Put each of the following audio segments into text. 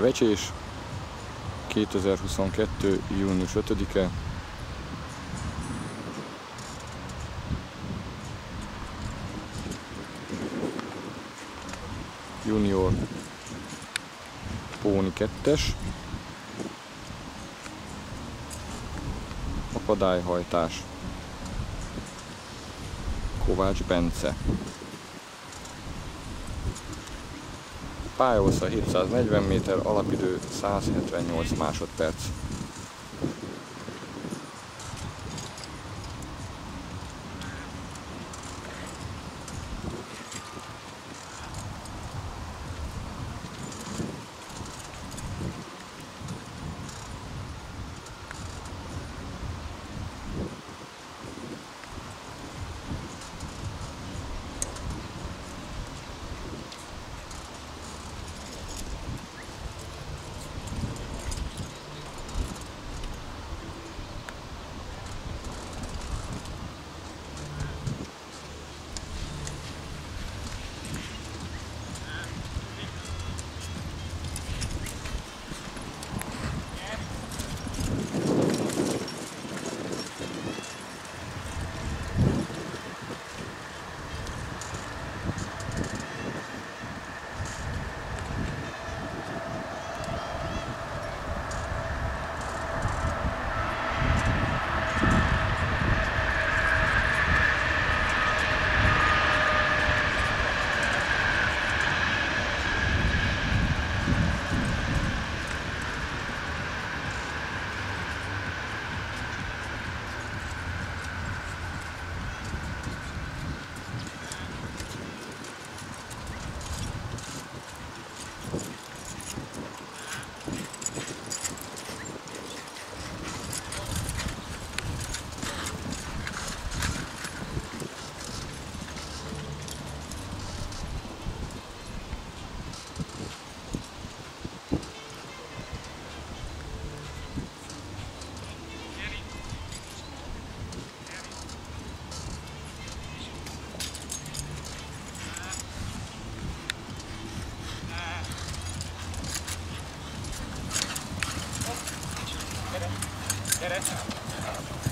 Vecsés 2022. június 5-e Junior Póni 2-es Akadályhajtás. Kovács Bence Pályahossza 740 méter, alapidő 178 másodperc. Hit it.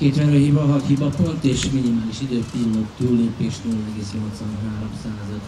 Két verőhiba, 6 hiba pont és minimális időpillanat túllépés 0,83 század.